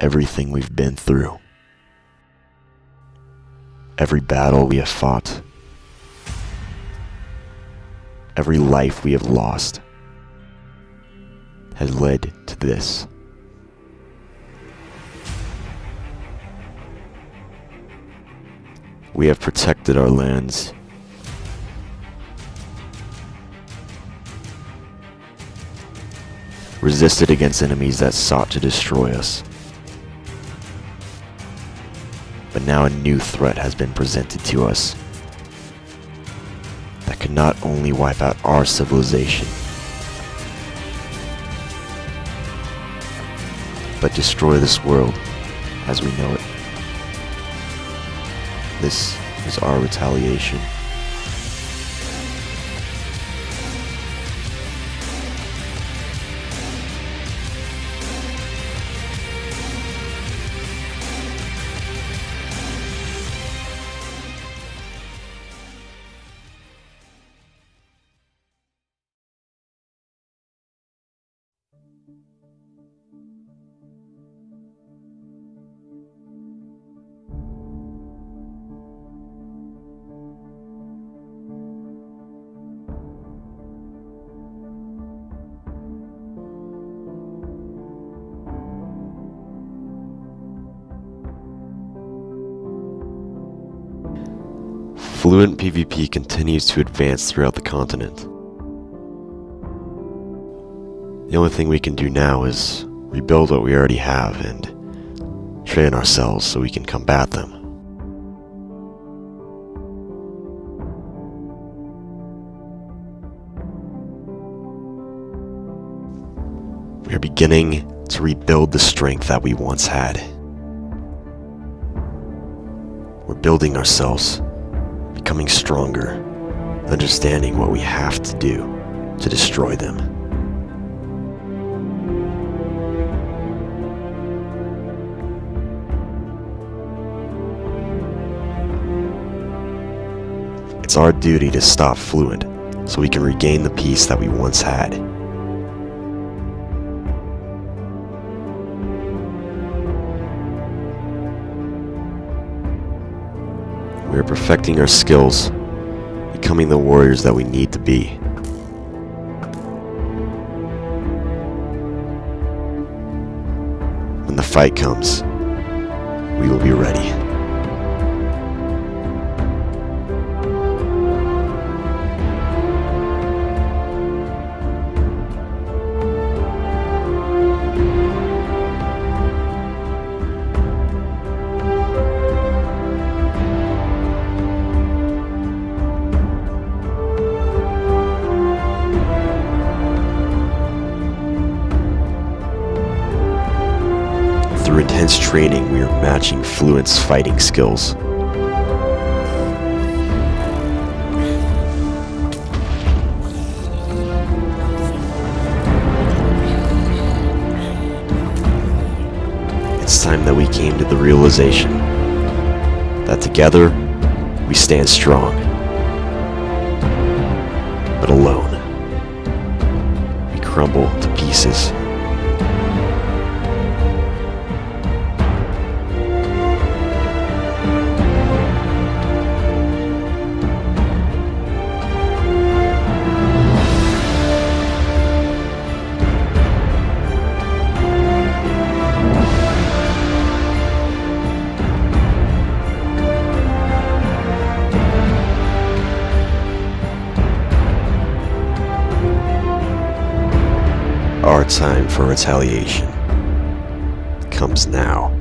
everything we've been through, every battle we have fought, every life we have lost has led to this. We have protected our lands. Resisted against enemies that sought to destroy us. But now a new threat has been presented to us that could not only wipe out our civilization, but destroy this world as we know it. This is our retaliation. Fluent PvP continues to advance throughout the continent. The only thing we can do now is rebuild what we already have and train ourselves so we can combat them. We are beginning to rebuild the strength that we once had. We're building ourselves becoming stronger, understanding what we have to do to destroy them. It's our duty to stop Fluent so we can regain the peace that we once had. We are perfecting our skills, becoming the warriors that we need to be. When the fight comes, we will be ready. Through intense training, we are matching Fluent's fighting skills. It's time that we came to the realization that together we stand strong, but alone we crumble to pieces. Our time for retaliation comes now.